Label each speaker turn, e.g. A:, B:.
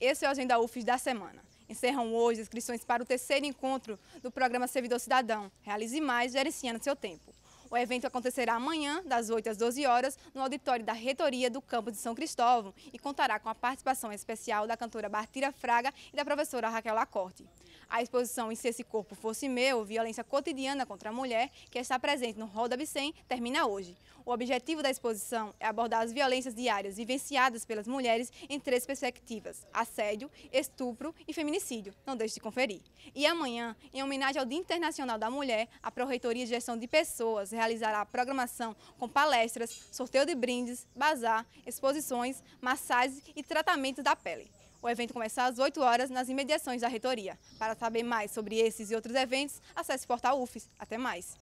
A: esse é o Agenda UFES da semana. Encerram hoje inscrições para o terceiro encontro do programa Servidor Cidadão. Realize mais, gerenciando seu tempo. O evento acontecerá amanhã, das 8 às 12 horas, no auditório da Reitoria do Campo de São Cristóvão e contará com a participação especial da cantora Bartira Fraga e da professora Raquel Lacorte. A exposição E Se Esse Corpo Fosse Meu, Violência Cotidiana contra a Mulher, que está presente no Hall da Bicem, termina hoje. O objetivo da exposição é abordar as violências diárias vivenciadas pelas mulheres em três perspectivas, assédio, estupro e feminicídio. Não deixe de conferir. E amanhã, em homenagem ao Dia Internacional da Mulher, a Proreitoria de Gestão de Pessoas realizará a programação com palestras, sorteio de brindes, bazar, exposições, massagens e tratamentos da pele. O evento começa às 8 horas nas imediações da reitoria. Para saber mais sobre esses e outros eventos, acesse o portal UFES. Até mais!